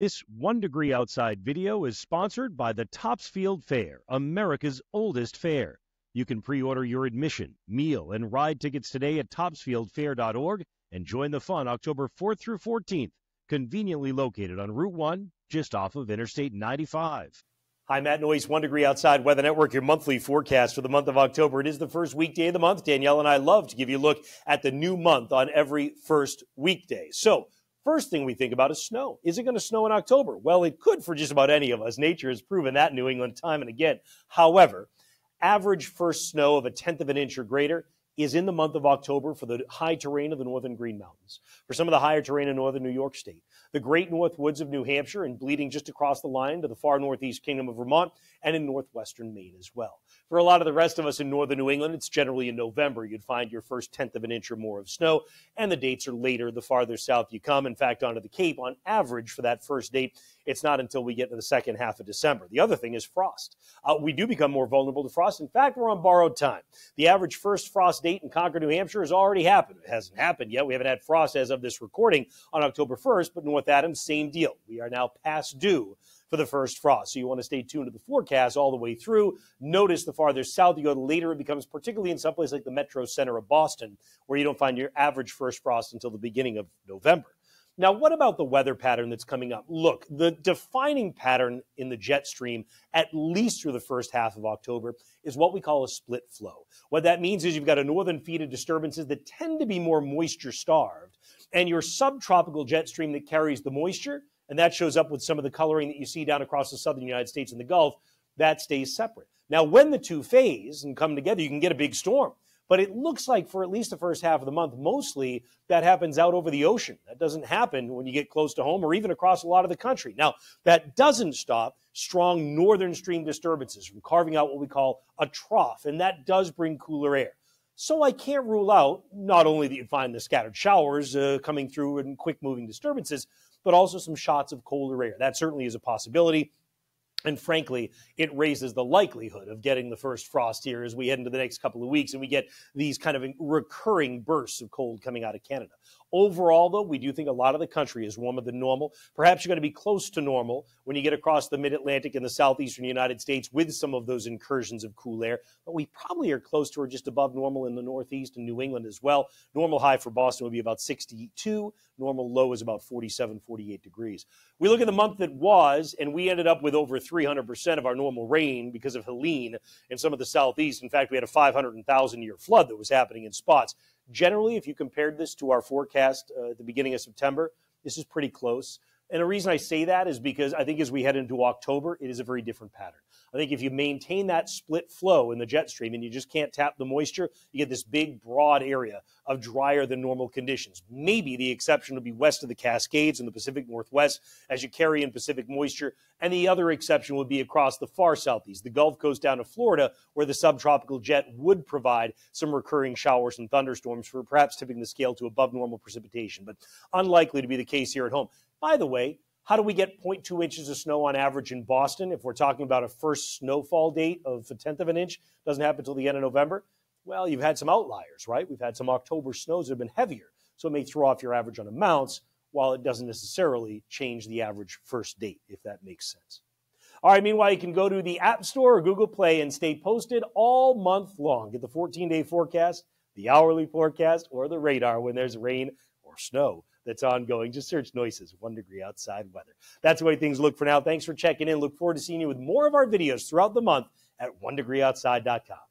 This One Degree Outside video is sponsored by the Topsfield Fair, America's oldest fair. You can pre order your admission, meal, and ride tickets today at topsfieldfair.org and join the fun October 4th through 14th, conveniently located on Route 1, just off of Interstate 95. Hi, Matt Noyes, One Degree Outside Weather Network, your monthly forecast for the month of October. It is the first weekday of the month. Danielle and I love to give you a look at the new month on every first weekday. So, First thing we think about is snow. Is it going to snow in October? Well, it could for just about any of us. Nature has proven that in New England time and again. However, average first snow of a tenth of an inch or greater is in the month of October for the high terrain of the northern Green Mountains, for some of the higher terrain in northern New York State, the great north woods of New Hampshire, and bleeding just across the line to the far northeast kingdom of Vermont, and in northwestern Maine as well. For a lot of the rest of us in northern New England, it's generally in November you'd find your first tenth of an inch or more of snow, and the dates are later the farther south you come. In fact, onto the Cape, on average, for that first date, it's not until we get to the second half of December. The other thing is frost. Uh, we do become more vulnerable to frost. In fact, we're on borrowed time. The average first frost date in Concord, New Hampshire has already happened. It hasn't happened yet. We haven't had frost as of this recording on October 1st, but North Adams, same deal. We are now past due for the first frost. So you want to stay tuned to the forecast all the way through. Notice the farther south you go, the later it becomes, particularly in some place like the metro center of Boston, where you don't find your average first frost until the beginning of November. Now, what about the weather pattern that's coming up? Look, the defining pattern in the jet stream, at least through the first half of October, is what we call a split flow. What that means is you've got a northern feed of disturbances that tend to be more moisture starved, and your subtropical jet stream that carries the moisture, and that shows up with some of the coloring that you see down across the southern United States and the Gulf, that stays separate. Now, when the two phase and come together, you can get a big storm. But it looks like for at least the first half of the month, mostly that happens out over the ocean. That doesn't happen when you get close to home or even across a lot of the country. Now, that doesn't stop strong northern stream disturbances from carving out what we call a trough, and that does bring cooler air. So I can't rule out not only that you find the scattered showers uh, coming through and quick moving disturbances, but also some shots of colder air. That certainly is a possibility. And frankly, it raises the likelihood of getting the first frost here as we head into the next couple of weeks and we get these kind of recurring bursts of cold coming out of Canada. Overall, though, we do think a lot of the country is warmer than normal. Perhaps you're going to be close to normal when you get across the mid Atlantic and the southeastern United States with some of those incursions of cool air. But we probably are close to or just above normal in the Northeast and New England as well. Normal high for Boston would be about 62. Normal low is about 47, 48 degrees. We look at the month that was, and we ended up with over 300% of our normal rain because of Helene and some of the southeast. In fact, we had a 500,000 year flood that was happening in spots. Generally, if you compared this to our forecast uh, at the beginning of September, this is pretty close. And the reason I say that is because I think as we head into October, it is a very different pattern. I think if you maintain that split flow in the jet stream and you just can't tap the moisture, you get this big, broad area of drier than normal conditions. Maybe the exception would be west of the Cascades in the Pacific Northwest as you carry in Pacific moisture. And the other exception would be across the far southeast, the Gulf Coast down to Florida, where the subtropical jet would provide some recurring showers and thunderstorms for perhaps tipping the scale to above normal precipitation, but unlikely to be the case here at home. By the way, how do we get 0.2 inches of snow on average in Boston if we're talking about a first snowfall date of a tenth of an inch? Doesn't happen until the end of November. Well, you've had some outliers, right? We've had some October snows that have been heavier, so it may throw off your average on amounts while it doesn't necessarily change the average first date, if that makes sense. All right, meanwhile, you can go to the App Store or Google Play and stay posted all month long. Get the 14 day forecast, the hourly forecast, or the radar when there's rain or snow that's ongoing. Just search Noises, one degree outside weather. That's the way things look for now. Thanks for checking in. Look forward to seeing you with more of our videos throughout the month at one degreeoutside.com.